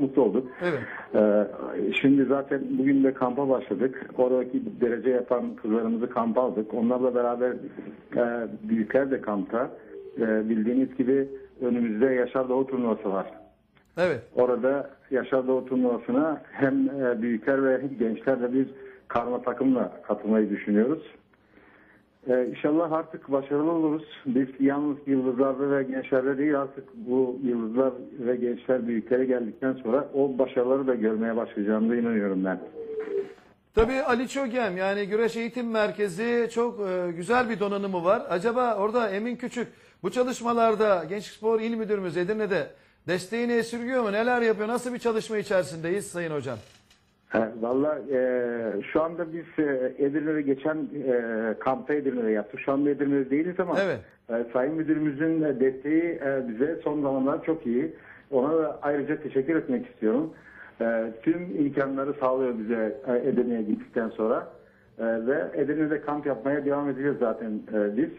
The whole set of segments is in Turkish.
mutlu olduk. Evet. Ee, şimdi zaten bugün de kampa başladık. Oradaki derece yapan kızlarımızı kampa aldık. Onlarla beraber e, büyükler de kampta. E, bildiğiniz gibi önümüzde Yaşar Doğu turnuvası var. Evet. Orada Yaşar Doğu turnuvasına hem e, büyükler ve hem gençlerle bir karma takımla katılmayı düşünüyoruz. Ee, inşallah artık başarılı oluruz. Biz yalnız yıldızlarda ve gençlerde değil artık bu yıldızlar ve gençler büyüklere geldikten sonra o başarıları da görmeye başlayacağımda inanıyorum ben. Tabii Ali Çögem yani Güreş Eğitim Merkezi çok e, güzel bir donanımı var. Acaba orada Emin Küçük bu çalışmalarda Gençlik Spor İl Müdürümüz Edirne'de desteğini esirgiyor mu? Neler yapıyor? Nasıl bir çalışma içerisindeyiz Sayın Hocam? Valla e, şu anda biz e, Edirne'de geçen e, kampta Edirne'de yaptık. Şu anda Edirne'de değiliz ama Evet. e, Sayın Müdürümüzün desteği e, bize son zamanlar çok iyi. Ona da ayrıca teşekkür etmek istiyorum. E, tüm imkanları sağlıyor bize e, Edirne'ye gittikten sonra. E, ve Edirne'de kamp yapmaya devam edeceğiz zaten e, biz.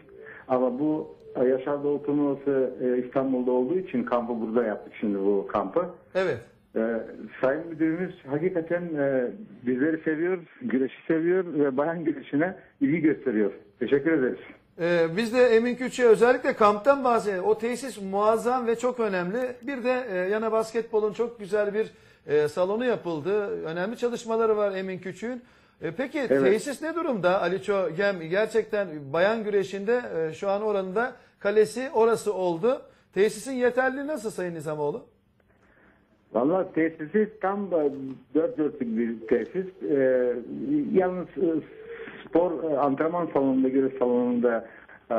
Ama bu e, Yaşar Doğu turnuvası e, İstanbul'da olduğu için kampı burada yaptık şimdi bu kampı. Evet. Ee, Sayın Müdürümüz hakikaten e, bizleri seviyor, güreşi seviyor ve bayan güreşine ilgi gösteriyor. Teşekkür ederiz. Ee, biz de Emin Küçük'e özellikle kamptan bahsedelim. O tesis muazzam ve çok önemli. Bir de e, yana basketbolun çok güzel bir e, salonu yapıldı. Önemli çalışmaları var Emin Küçük'ün. E, peki Evet. tesis ne durumda Ali Gem? Gerçekten bayan güreşinde e, şu an oranında kalesi orası oldu. Tesisin yeterliliği nasıl Sayın Nizamoğlu? Valla tesisi tam dört dörtlük bir tesis. Ee, yalnız e, spor e, antrenman salonunda, güreş salonunda e,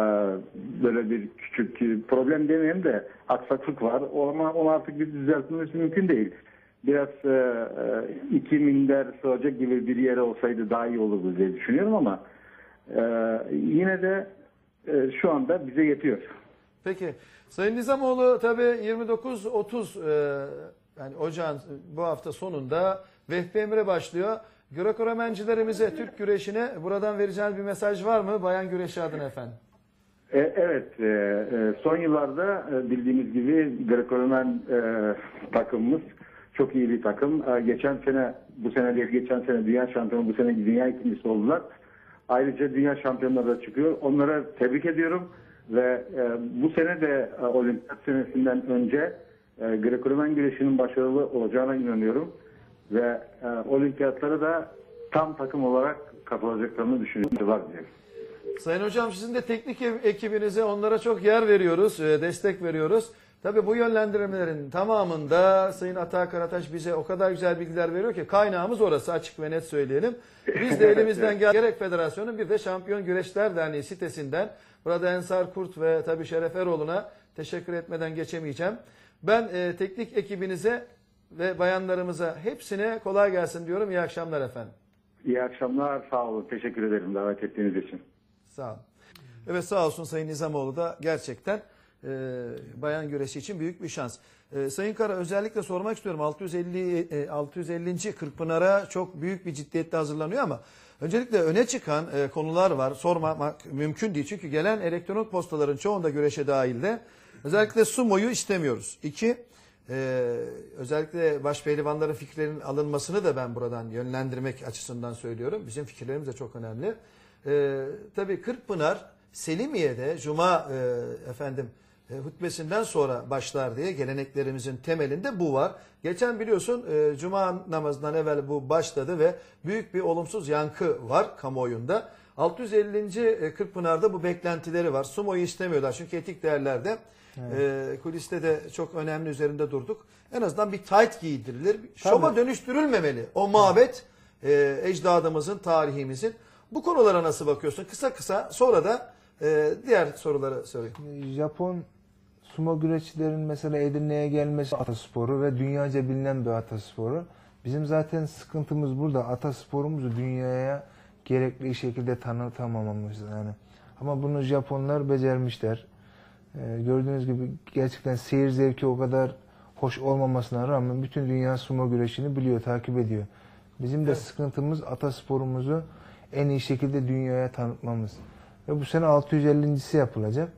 böyle bir küçük problem demeyeyim de aksaklık var. O ama onu artık bir düzeltmemiz mümkün değil. Biraz e, e, iki minder sığacak gibi bir yere olsaydı daha iyi olurdu diye düşünüyorum ama e, yine de e, şu anda bize yetiyor. Peki Sayın Nizamoğlu tabii 29-30 e, yani ocağın bu hafta sonunda Vehbi Emre başlıyor. Greco-Romencilerimize, Türk güreşine buradan vereceğiniz bir mesaj var mı bayan güreşi adına efendim? E, Evet, e, e, son yıllarda bildiğimiz gibi Greco-Romen takımımız çok iyi bir takım. Geçen sene, bu sene değil, geçen sene dünya şampiyonu, bu sene dünya ikincisi oldular. Ayrıca dünya şampiyonları da çıkıyor. Onlara tebrik ediyorum ve bu sene de olimpiyat senesinden önce e, Greco-Romen güreşinin başarılı olacağına inanıyorum. Ve e, olimpiyatlara da tam takım olarak katılacaklarını düşünüyorlar diye. Sayın Hocam sizin de teknik ekibinize onlara çok yer veriyoruz, e, destek veriyoruz. Tabii bu yönlendirmelerin tamamında Sayın Ata Karataş bize o kadar güzel bilgiler veriyor ki kaynağımız orası açık ve net söyleyelim. Biz de elimizden gel gerek federasyonun bir de Şampiyon Güreşler Derneği sitesinden burada Ensar Kurt ve tabii Şeref Eroğlu'na teşekkür etmeden geçemeyeceğim. Ben e, teknik ekibinize ve bayanlarımıza hepsine kolay gelsin diyorum. İyi akşamlar efendim. İyi akşamlar, sağ olun. Teşekkür ederim davet ettiğiniz için. Sağ olun. Evet sağ olsun Sayın Nizamoğlu da gerçekten e, bayan güreşi için büyük bir şans. E, Sayın Kara özellikle sormak istiyorum 650 e, 650. Kırkpınar'a çok büyük bir ciddiyetle hazırlanıyor ama öncelikle öne çıkan e, konular var. Sormamak mümkün değil. Çünkü gelen elektronik postaların çoğunda güreşe dahilde özellikle sumoyu istemiyoruz. İki ee, özellikle baş pehlivanların fikirlerinin alınmasını da ben buradan yönlendirmek açısından söylüyorum. Bizim fikirlerimiz de çok önemli. Ee, tabii Kırkpınar Selimiye'de Cuma e, efendim e, hutbesinden sonra başlar diye geleneklerimizin temelinde bu var. Geçen biliyorsun e, Cuma namazından evvel bu başladı ve büyük bir olumsuz yankı var kamuoyunda. 650. e, Kırkpınar'da bu beklentileri var. Sumo'yu istemiyorlar çünkü etik değerlerde e, kuliste de çok önemli üzerinde durduk. En azından bir tight giydirilir. Şova dönüştürülmemeli. O mabet e, ecdadımızın, tarihimizin. Bu konulara nasıl bakıyorsun? Kısa kısa sonra da e, diğer soruları sorayım. Japon sumo güreşçilerin mesela Edirne'ye gelmesi atasporu ve dünyaca bilinen bir atasporu. Bizim zaten sıkıntımız burada. Atasporumuzu dünyaya gerekli şekilde tanıtamamamız yani. Ama bunu Japonlar becermişler. Ee, gördüğünüz gibi gerçekten seyir zevki o kadar hoş olmamasına rağmen bütün dünya sumo güreşini biliyor, takip ediyor. Bizim de sıkıntımız atasporumuzu en iyi şekilde dünyaya tanıtmamız. Ve bu sene 650.si yapılacak.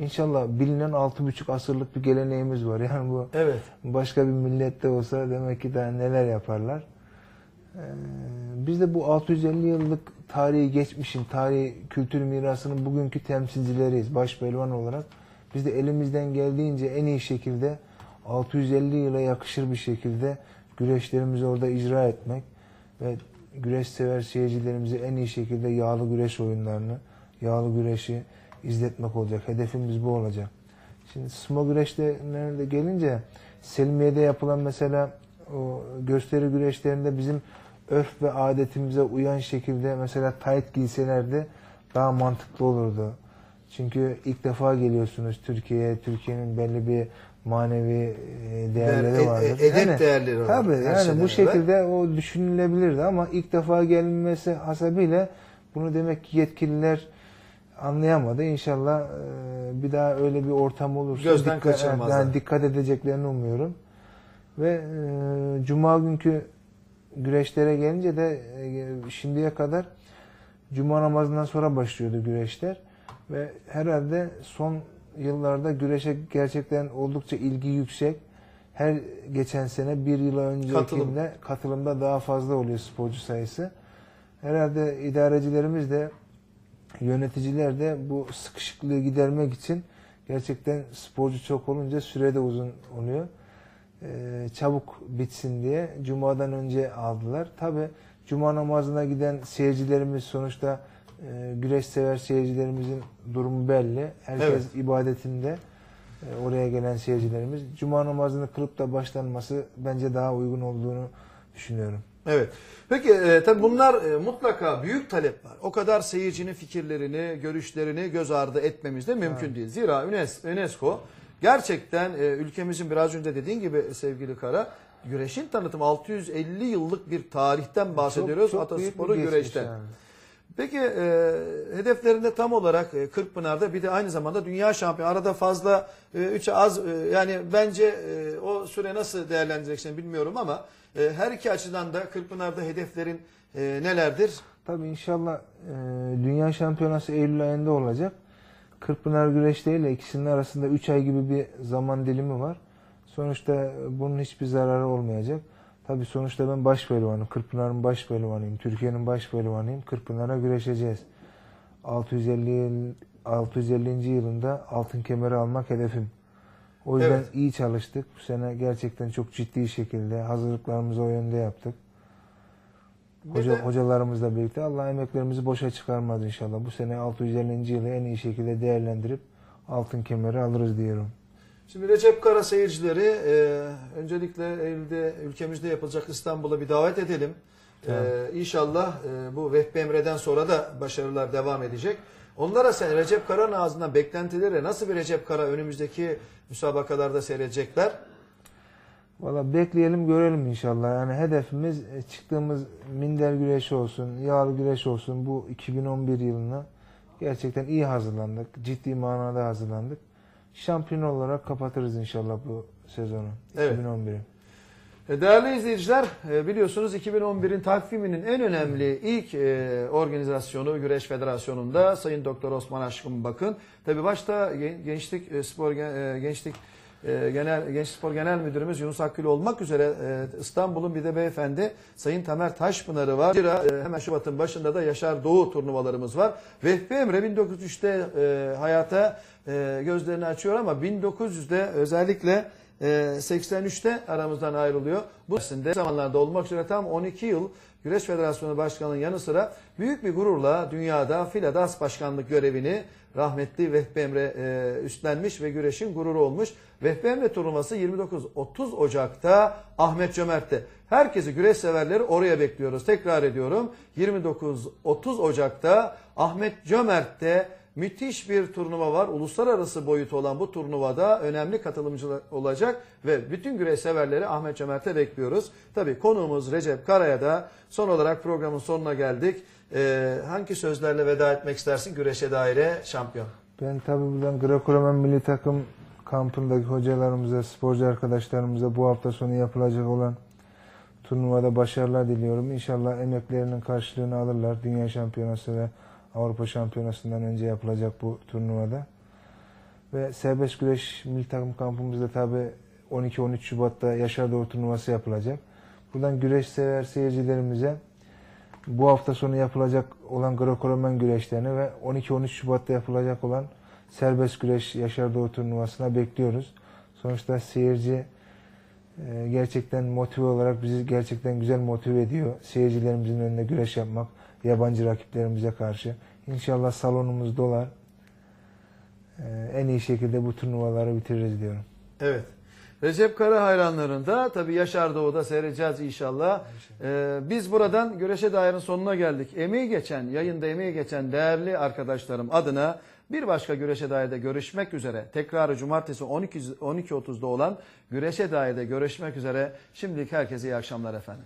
İnşallah bilinen 6,5 asırlık bir geleneğimiz var. Yani bu Evet. başka bir millette olsa demek ki daha neler yaparlar. Ee, biz de bu 650 yıllık tarihi geçmişin, tarihi kültür mirasının bugünkü temsilcileriyiz baş olarak. Biz de elimizden geldiğince en iyi şekilde 650 yıla yakışır bir şekilde güreşlerimizi orada icra etmek ve güreş sever seyircilerimize en iyi şekilde yağlı güreş oyunlarını, yağlı güreşi izletmek olacak. Hedefimiz bu olacak. Şimdi sumo güreşlerine gelince Selmiye'de yapılan mesela o gösteri güreşlerinde bizim örf ve adetimize uyan şekilde mesela tayt giyselerdi daha mantıklı olurdu. Çünkü ilk defa geliyorsunuz Türkiye'ye. Türkiye'nin belli bir manevi e, değerleri Değer- e- vardır. e- edep değerleri var Tabii yani şeyden bu şekilde o düşünülebilirdi ama ilk defa gelmesi hasebiyle bunu demek ki yetkililer anlayamadı. İnşallah bir daha öyle bir ortam olursa Gözden dikkat, yani dikkat edeceklerini umuyorum. Ve e, cuma günkü güreşlere gelince de e, şimdiye kadar cuma namazından sonra başlıyordu güreşler ve herhalde son yıllarda güreşe gerçekten oldukça ilgi yüksek. Her geçen sene bir yıl öncekinde katılımda daha fazla oluyor sporcu sayısı. Herhalde idarecilerimiz de yöneticiler de bu sıkışıklığı gidermek için gerçekten sporcu çok olunca süre de uzun oluyor. Ee, çabuk bitsin diye Cuma'dan önce aldılar. Tabi Cuma namazına giden seyircilerimiz sonuçta e, güreş sever seyircilerimizin durumu belli. Herkes Evet. ibadetinde e, oraya gelen seyircilerimiz. Cuma namazını kılıp da başlanması bence daha uygun olduğunu düşünüyorum. Evet. Peki e, tabii bunlar e, mutlaka büyük talep var. O kadar seyircinin fikirlerini, görüşlerini göz ardı etmemiz de mümkün değil. Zira UNES- UNESCO gerçekten e, ülkemizin biraz önce dediğin gibi sevgili Kara güreşin tanıtımı 650 yıllık bir tarihten bahsediyoruz. Çok- çok Atasporu güreşten. yani. Peki e, hedeflerinde tam olarak e, Kırkpınar'da bir de aynı zamanda dünya şampiyonu. Arada fazla 3 az e, yani bence e, o süre nasıl değerlendireceksin bilmiyorum ama e, her iki açıdan da Kırkpınar'da hedeflerin e, nelerdir? Tabii inşallah e, Dünya Şampiyonası Eylül ayında olacak. Kırkpınar güreşleriyle ikisinin arasında 3 ay gibi bir zaman dilimi var. Sonuçta bunun hiçbir zararı olmayacak. Tabii sonuçta ben baş pehlivanım. Kırkpınar'ın baş pehlivanıyım. Türkiye'nin baş pehlivanıyım. Kırkpınar'a güreşeceğiz. 650 yıl, 650. yılında altın kemeri almak hedefim. O yüzden Evet. iyi çalıştık. Bu sene gerçekten çok ciddi şekilde hazırlıklarımızı o yönde yaptık. Hoca, de- hocalarımızla birlikte Allah emeklerimizi boşa çıkarmaz inşallah. Bu sene 650. yılı en iyi şekilde değerlendirip altın kemeri alırız diyorum. Şimdi Recep Kara seyircileri e, öncelikle Eylül'de ülkemizde yapılacak İstanbul'a bir davet edelim. Tamam. E, inşallah e, bu Vehbi Emre'den sonra da başarılar devam edecek. Onlara sen Recep Kara'nın ağzından beklentileri nasıl bir Recep Kara önümüzdeki müsabakalarda seyredecekler? Valla bekleyelim görelim inşallah. Yani hedefimiz e, çıktığımız minder güreşi olsun, yağlı güreş olsun bu 2011 yılına gerçekten iyi hazırlandık. Ciddi manada hazırlandık. Şampiyon olarak kapatırız inşallah bu sezonu. Evet. 2011'i. E, Değerli izleyiciler e, biliyorsunuz 2011'in takviminin en önemli ilk e, organizasyonu Güreş Federasyonu'nda Sayın Doktor Osman Aşkın Bakın. Tabi başta Gen- Gençlik Spor Gen- Gençlik e, Genel Genç Spor Genel Müdürümüz Yunus Akgül olmak üzere e, İstanbul'un bir de beyefendi Sayın Tamer Taşpınar'ı var. Zira e, hemen Şubat'ın başında da Yaşar Doğu turnuvalarımız var. Vehbi Emre 1903'te e, hayata e, gözlerini açıyor ama 1900'de özellikle e, 83'te aramızdan ayrılıyor. Bu zamanlarda olmak üzere tam 12 yıl Güreş Federasyonu Başkanı'nın yanı sıra büyük bir gururla dünyada Filadas Başkanlık görevini rahmetli Vehbi Emre e, üstlenmiş ve güreşin gururu olmuş. Vehbi Emre turnuvası 29-30 Ocak'ta Ahmet Cömert'te. Herkesi güreş severleri oraya bekliyoruz. Tekrar ediyorum 29-30 Ocak'ta Ahmet Cömert'te Müthiş bir turnuva var. Uluslararası boyutu olan bu turnuvada önemli katılımcılar olacak ve bütün güreş severleri Ahmet Cömert'e bekliyoruz. Tabii konuğumuz Recep Kara'ya da son olarak programın sonuna geldik. Ee, hangi sözlerle veda etmek istersin güreşe daire şampiyon? Ben tabii buradan Greco-Roman milli takım kampındaki hocalarımıza, sporcu arkadaşlarımıza bu hafta sonu yapılacak olan turnuvada başarılar diliyorum. İnşallah emeklerinin karşılığını alırlar. Dünya Şampiyonası ve Avrupa Şampiyonası'ndan önce yapılacak bu turnuvada. Ve serbest güreş milli takım kampımızda tabi 12-13 Şubat'ta Yaşar Doğu turnuvası yapılacak. Buradan güreş sever seyircilerimize bu hafta sonu yapılacak olan Greco-Romen güreşlerini ve 12-13 Şubat'ta yapılacak olan serbest güreş Yaşar Doğu turnuvasına bekliyoruz. Sonuçta seyirci e, gerçekten motive olarak bizi gerçekten güzel motive ediyor. Seyircilerimizin önünde güreş yapmak yabancı rakiplerimize karşı. İnşallah salonumuz dolar. E, En iyi şekilde bu turnuvaları bitiririz diyorum. Evet. Recep Kara hayranlarında tabii Yaşar Doğu'da seyredeceğiz inşallah. Ee, biz buradan Güreşe Dair'in sonuna geldik. Emeği geçen, yayında emeği geçen değerli arkadaşlarım adına bir başka Güreşe Dair'de görüşmek üzere. Tekrarı cumartesi 12 12.30'da olan Güreşe Dair'de görüşmek üzere. Şimdilik herkese iyi akşamlar efendim.